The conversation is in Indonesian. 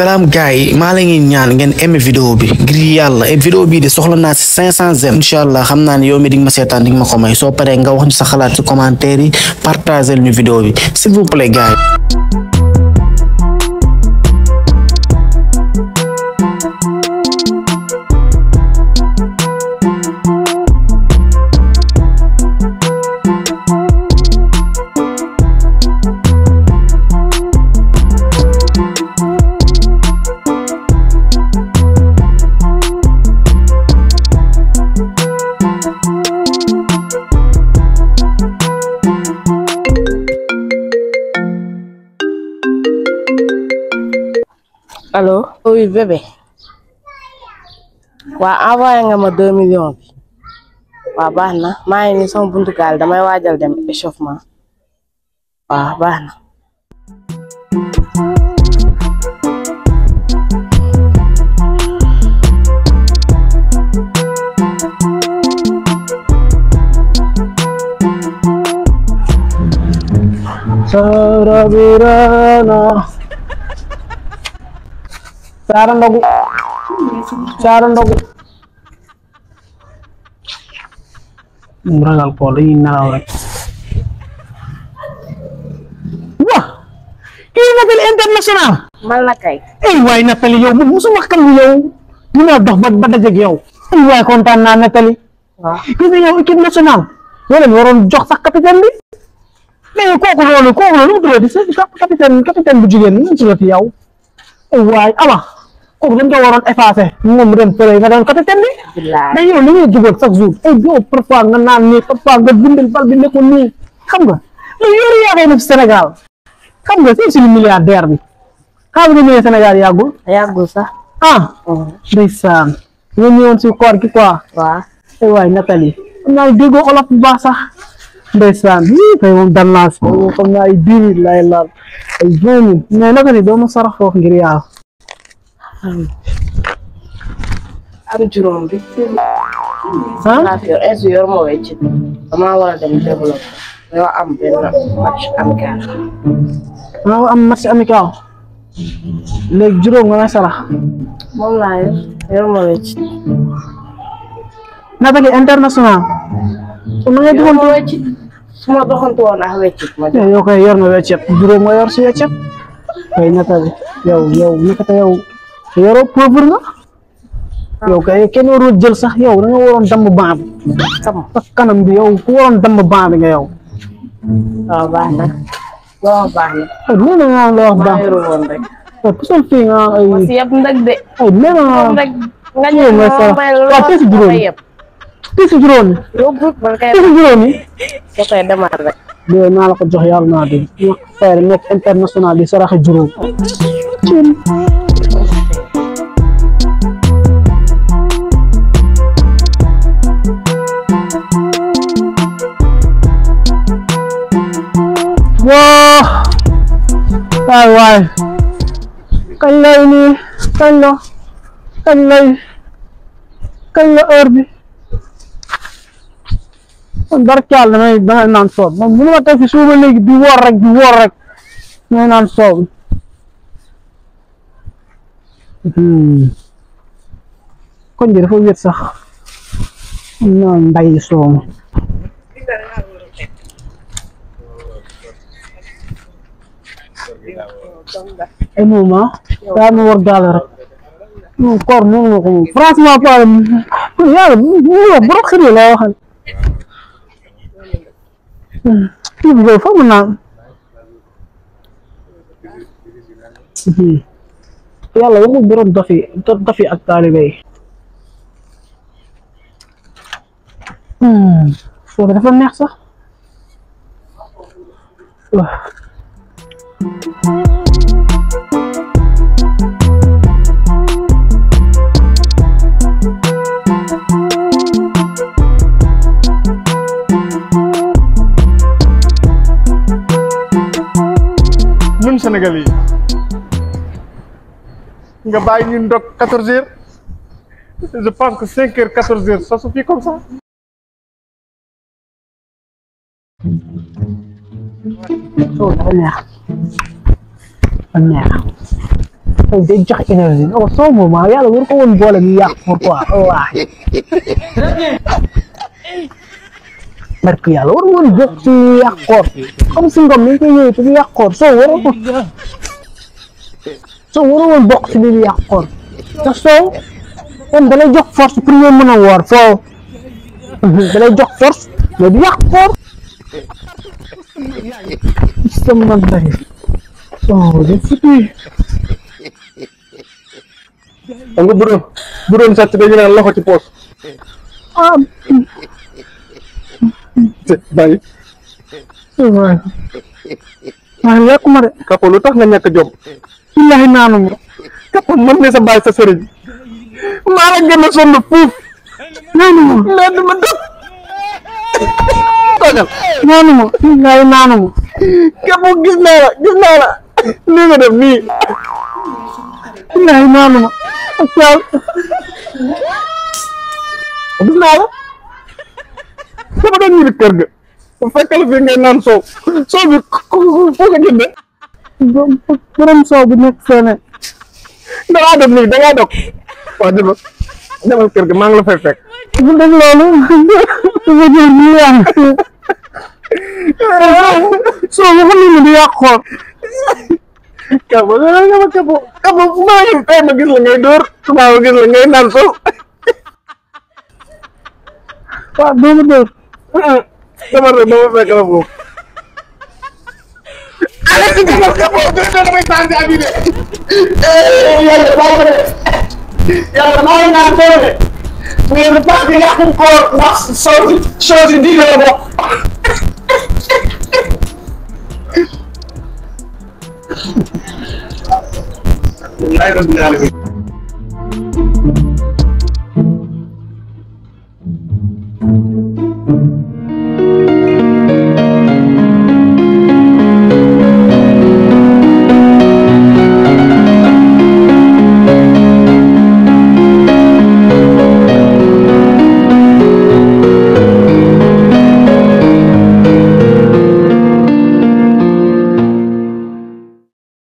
salaam gars maa la ngi ñaan ngeen aimé vidéo bi ngir yàlla. Et vidéo bii de soxla naa si cinq cent j'aime incha allah xam naa ne yow mi di nga ma seetaan di nga ma ko may. Soo paree nga wax ñu sa si commentaire yi partagé ñu bi s'il vous plaît Alo, oui bebe. Waa envoyé nga ma 2 millions bi. Waa baax na maa ngi nii sama buntu gaal damay waajal dem échauffement. Waa baax na. Sarabirana waay Nathalie yow man musuma xam yow ñu ma dox ba ba dajeeg yow ay waay kontaan naa Nathalie waaw gis nga yow équipe nationale yoo leen waroon jox sax capitaine bi mais kooku loolu kooku loolu mu tuddati sa capitaine capitaine bu jigéen nu mu tuddati yow ay waay ama kooku dañ ko waroon effacé moom dem fële nga doon bi billaay mais yow li ngay dugal chaque jour ay yow parfois nga naan nii parfois nga bindal bal bi nekkul nii xam nga mais yow yaa koy def Sénégal xam nga c'est suñu milliardaire bi xam nga ñëwee Sénégal yàggul yàggul sax ah. Ndeysaan nga ñëwoon si koor gi quoi waaw ay waay Nathalie xam naa déggoo olof bu baax sax ndeysaan yii tey moom dal naa si xam naa ay dix lay laal ay vingt mille mais Nathalie doo ma sarax foofu ngir yàlla am juróom bi ah fi yor ma wecc damaa war a dem développé yoo am benn match amical maa am match amical léegi juróom nga may sarax moom laa yor yor ma wecc Nathalie international? Ngay yor doxantu ma wecc su ma doxantu woon ak wecc ma jox yow koy yor nga weccet juróom nga yor si weccet kay Nathalie yow yow nekkate yow yoroo pauvre nga yow kay kenn warul jël sax yow da nga waroon damm ban bi sama sa kanam bi yow ku waroon damm ban bi nga yow waaw baax na loo baax na ay nee na nga la wax baax ay pusal fii nga ay si yëpp ndag de ay nee na nga ñëw nga sa- waaw, juróomi. juróomi juróomi koy demal rek naa la ko jox yàlla naa di nekk international di saraxe juróom الله. واي واي. قليني قلو قلي قلو قربي درك يلا ما يبان ان نصوب من وقت في شو اللي بيورك بيورك ما نصوب كنت فوق يتسخ. نعم بايسوم ah ko moom franchement pas yàlla bu bu xëy la waxal kii bi foog mu naan yàlla waxul borom dofi dofi ak taalibe yi foofu dafa neex sax ñun Sénégalais yi nga bàyyi ñun ndog quatorze heures je pense que cinq heures quatorze heures ça suffit comme ça foofu dafa neex dafa neex tey day jox énergie non soo moment yàlla war ko woon boole ñu yàq pour quoi barke yàlla war woon bokk ci yàq koor comme si ngom ni ñu koy ñëwee ci yàq koor soo waroo ko soo waroo woon bokk ci biir yàq koor te soo moom da lay force pour nga mën a woor foo da lay jox force mais du yàq koor sama ndey oh de futu xam nga bu doon bu doon sàcc dañu naan loxo ci poos bàyyi waay waaye lekkuma de kapo lu tax nga ñàkk jom. Billahi naanuma kapo ne sa baay sa sëriñ. Maa la gën a sonn fuuf. Naanuma dama def toogal naanuma billahi naanu ma. Gis naa la gis naa la. Nii nga def nii. Billahi gis naa la. Dama doon ñibbi kër ga bu fekk la fi ngay naan soow soow bi foo ko jënde borom soow bi nekk fene dangaa def nii dangaa dog waa demal demal kër ga maa ngi la fay fekk bu def loolu dafa jël ñu yaa soow bi xam ne di yàq xoor kabo dana nga ma kabo kabo fu ma la tey ma gis la ngay dóor subaa ma gis la ngay naan soow waaw doomu dóor demal rek dama fekk la foofu allez ci demal kabo damay changé abi de yàlla baax na de yàlla maa ngi naan soow de mais le pas que yàqu koor ndax soow si soow si diine la bokk Ay, rabbil alamin.